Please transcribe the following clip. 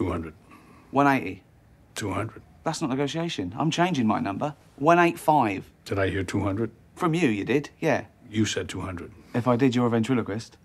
200. 180. 200. That's not negotiation. I'm changing my number. 185. Did I hear 200? From you, you did, yeah. You said 200. If I did, you're a ventriloquist.